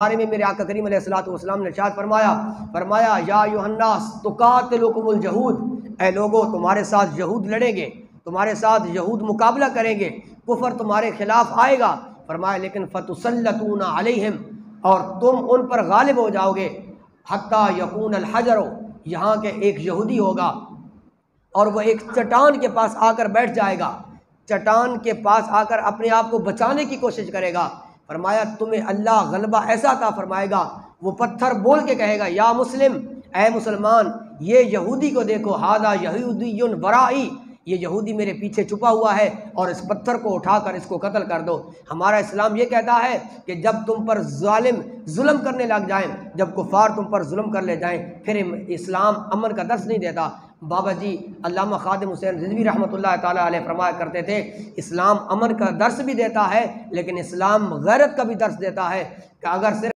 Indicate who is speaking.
Speaker 1: बारे में मेरे आका करीम सलाम ने शाद फरमाया फरमाया, या युहन्नास तुकातिलुकुमुल जहूद ए लोगो, तुम्हारे साथ यहूद लड़ेंगे, तुम्हारे साथ यहूद मुकाबला करेंगे, कुफर तुम्हारे खिलाफ आएगा। फरमाया, लेकिन फ़तुसल्लतून अलैहिम, और तुम उन पर गालिब हो जाओगे। हत्ता यकून अलहजर यहाँ के एक यहूदी होगा, और वह एक चट्टान के पास आकर बैठ जाएगा। चट्टान के पास आकर अपने आप को बचाने की कोशिश करेगा। फरमाया, तुम्हें अल्लाह गलबा ऐसा था फरमाएगा, वो पत्थर बोल के कहेगा, या मुस्लिम ए मुसलमान, ये यहूदी को देखो, हादा यहूदी बराई ये यहूदी मेरे पीछे छुपा हुआ है और इस पत्थर को उठाकर इसको कत्ल कर दो। हमारा इस्लाम ये कहता है कि जब तुम पर ालिम जुल्म करने लग जाएँ, जब कुफार तुम पर जुल्म कर ले जाएँ, फिर इस्लाम अमन का दर्स नहीं देता। बाबा जी अल्लामा खादिम हुसैन रिजवी रहमत ताली फरमाया करते थे, इस्लाम अमन का दर्श भी देता है, लेकिन इस्लाम गैरत का भी दर्श देता है कि अगर सिर्फ़